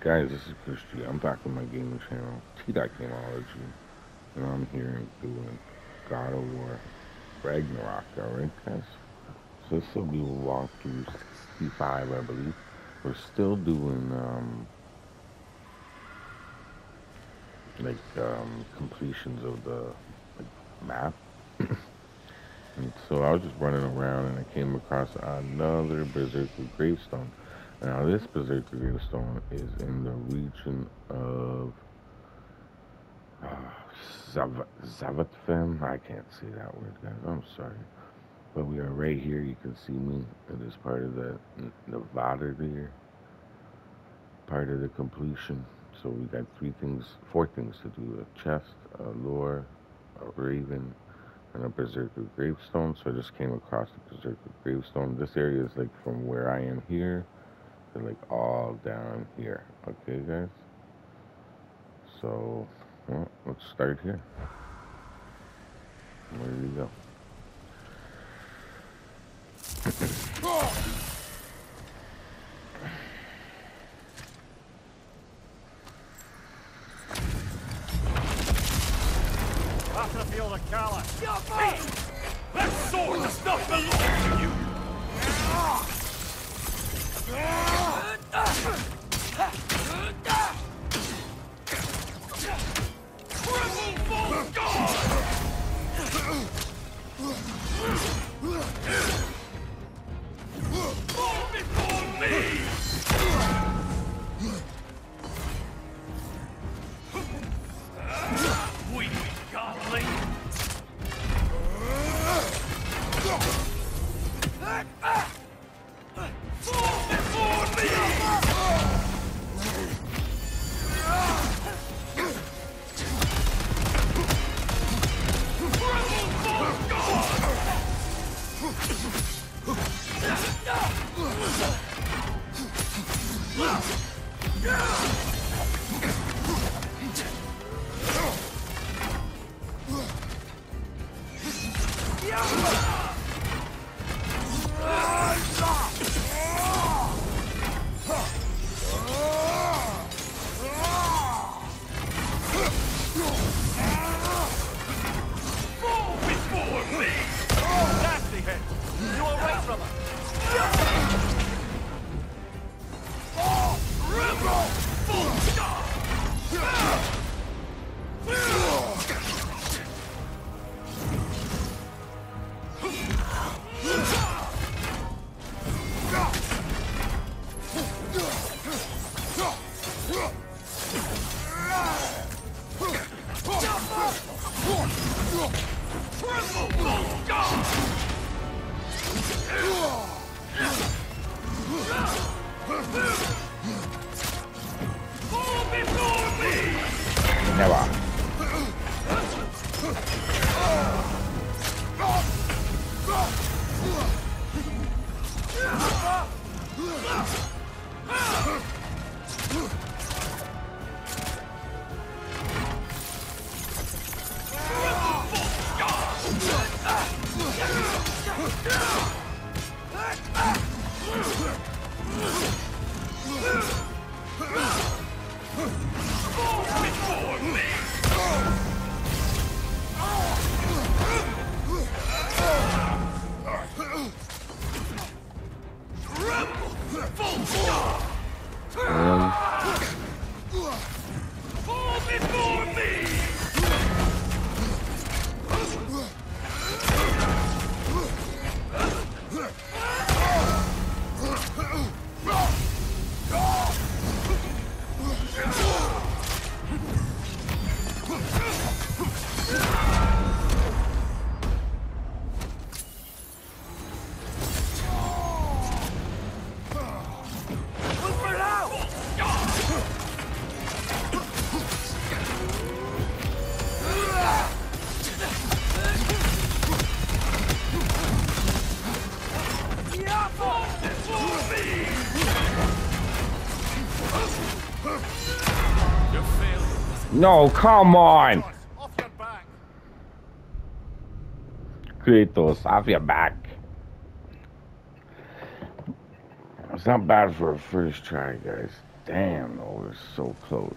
Guys, this is Christy. I'm back on my gaming channel, T-Dot Gameology. And I'm here doing God of War Ragnarok, alright guys? So this will be walkthrough 65, I believe. We're still doing, um, like, um, completions of the like, map. and so I was just running around and I came across another Berserker gravestone. Now this Berserker gravestone is in the region of uh, Zav Zavatfem. I can't say that word, guys. I'm sorry. But we are right here. You can see me. It is part of the Nidavellir there. Part of the completion. So we got three things, four things to do. A chest, a lure, a raven, and a berserker gravestone. So I just came across the berserker gravestone. This area is like from where I am here like all down here. Okay, guys? So, well, let's start here. Where do we go? 放肆 No, come on! Kratos, off your back. It's not bad for a first try, guys. Damn, no, we're so close.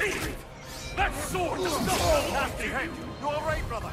That sword does not oh, nasty head. You all right, brother?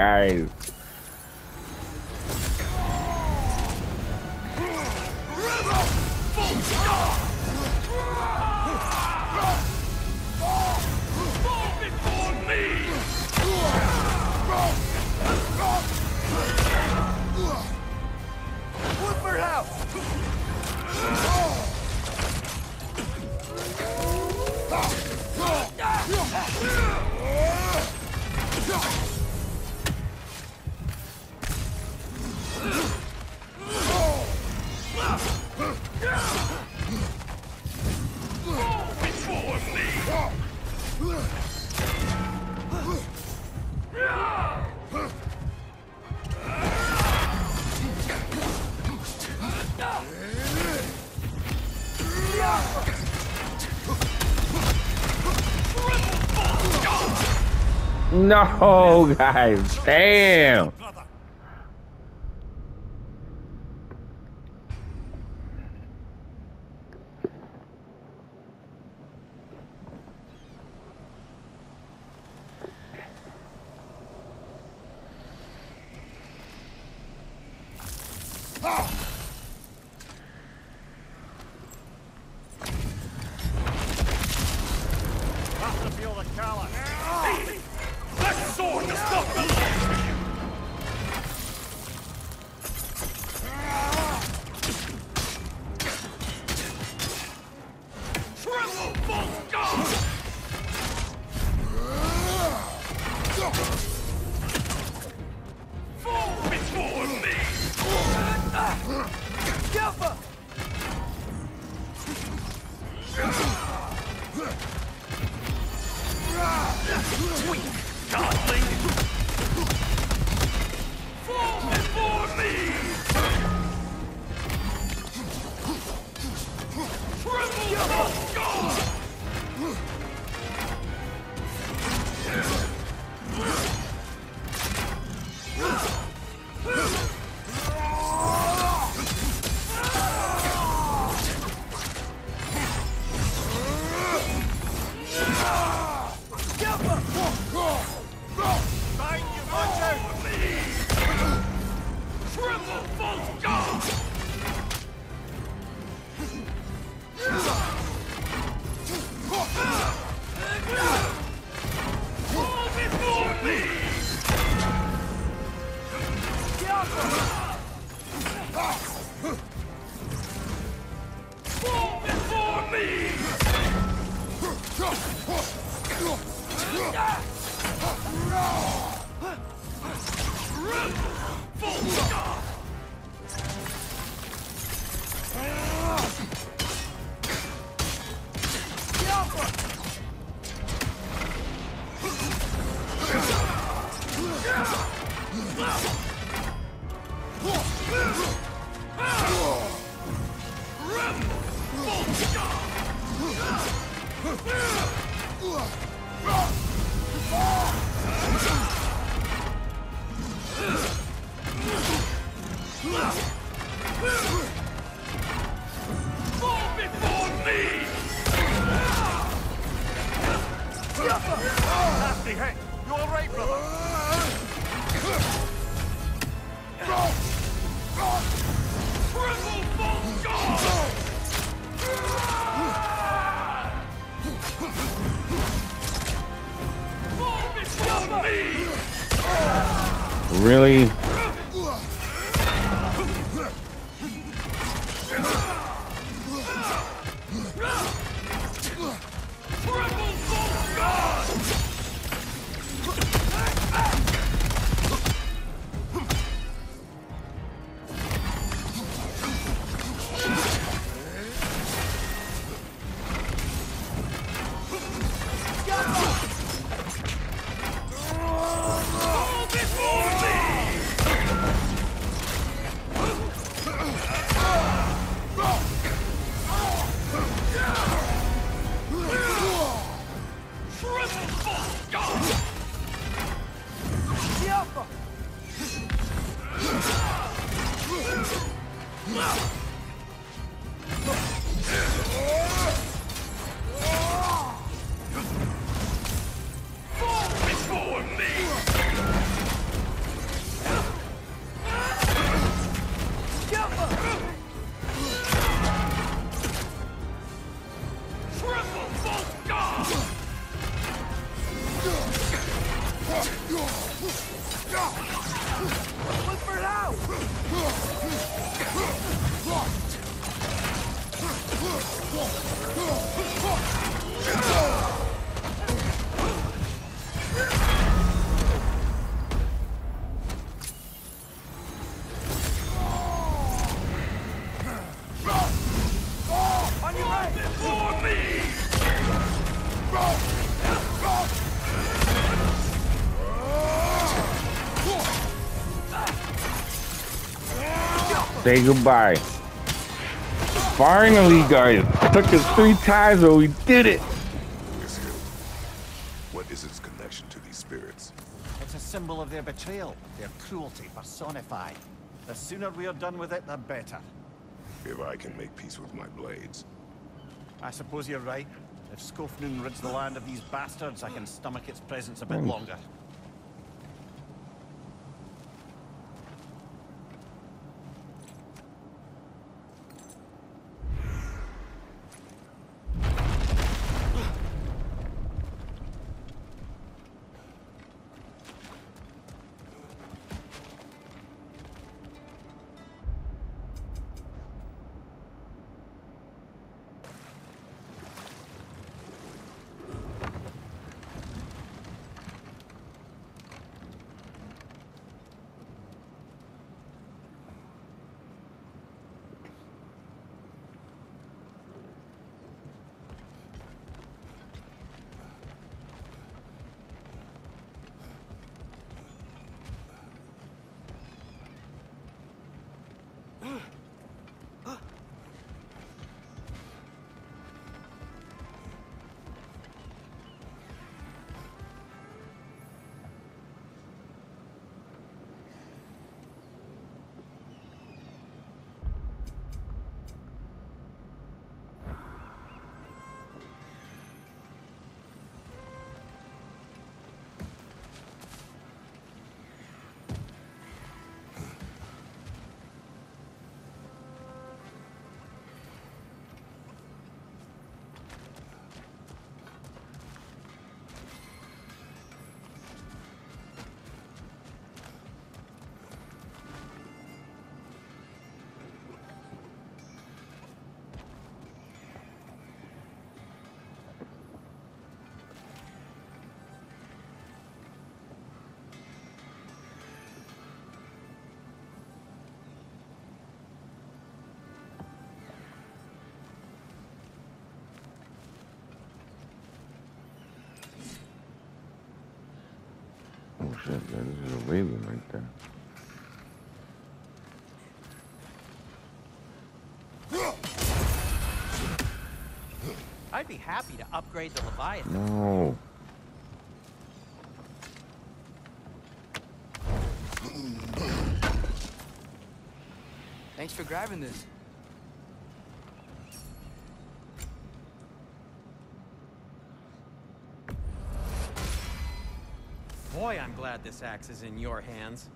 Guys. No, guys. Damn. Tremble! Really? On Say goodbye. Finally, guys. Took us three times, but we did it. Is it? What is its connection to these spirits? It's a symbol of their betrayal, their cruelty personified. The sooner we are done with it, the better. If I can make peace with my blades. I suppose you're right. If Skofnung rids the land of these bastards, I can stomach its presence a bit Hmm. longer. Shit, yeah, a raven right there. I'd be happy to upgrade the Leviathan. No. Thanks for grabbing this. Glad this axe is in your hands.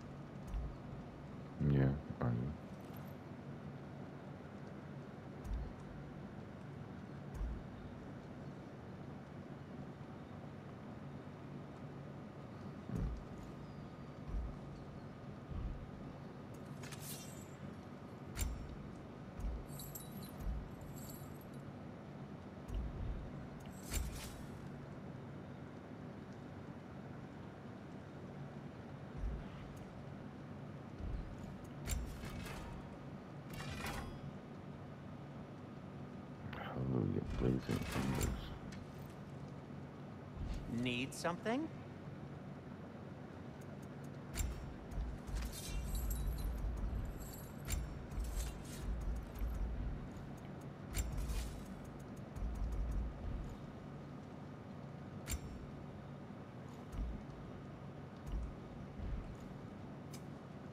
Yeah, are you? Need something?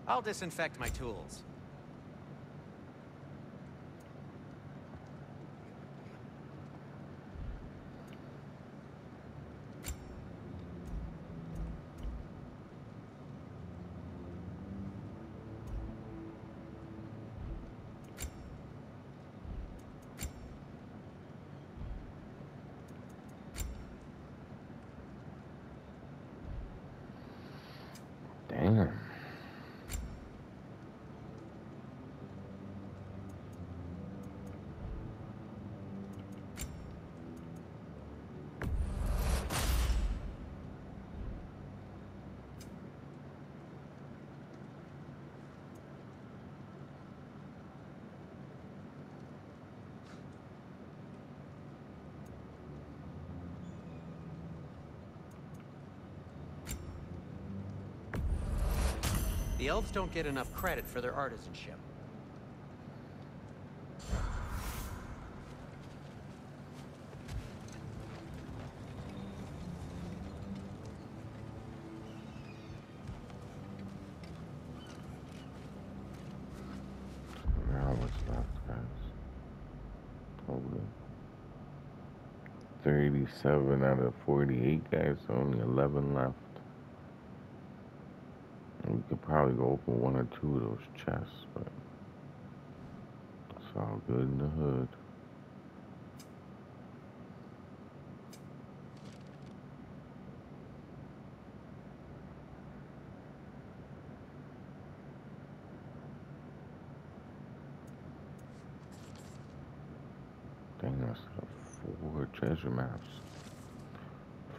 I'll disinfect my tools. Damn. The elves don't get enough credit for their artisanship. 37 out of 48, guys. Only 11 left. We could probably go open one or two of those chests, but it's all good in the hood. Dang, that's four treasure maps.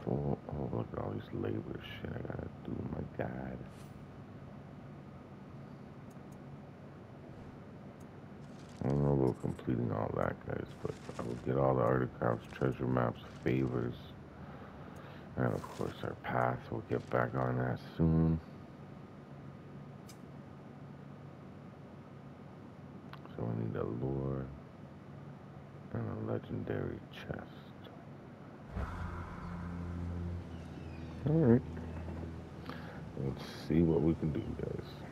Four, oh, look at all these labor shit I gotta do, my god. I don't know about completing all that, guys, but I will get all the artifacts, treasure maps, favors, and of course our path. We'll get back on that soon. So we need a lure and a legendary chest. Alright. Let's see what we can do, guys.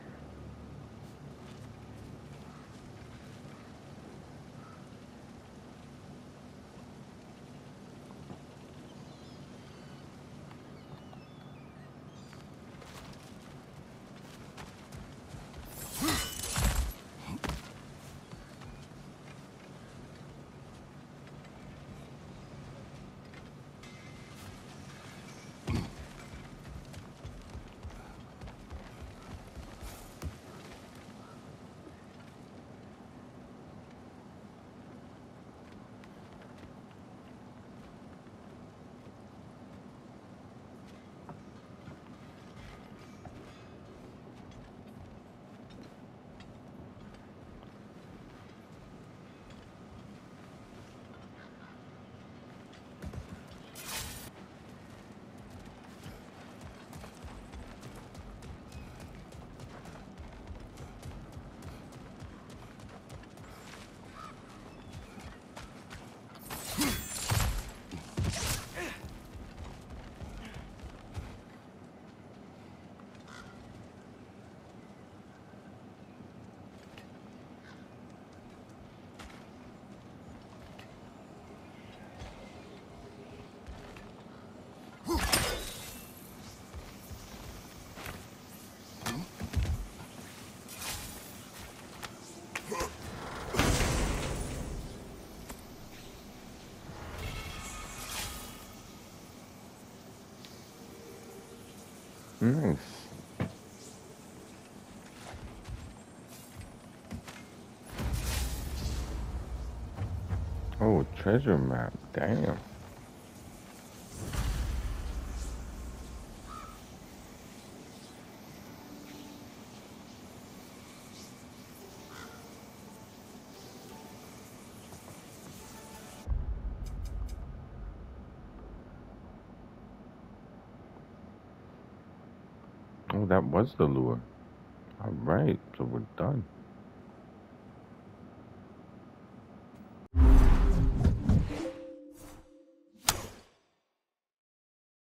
Nice. Oh, treasure map. Damn. Oh, that was the lure. All right, so we're done.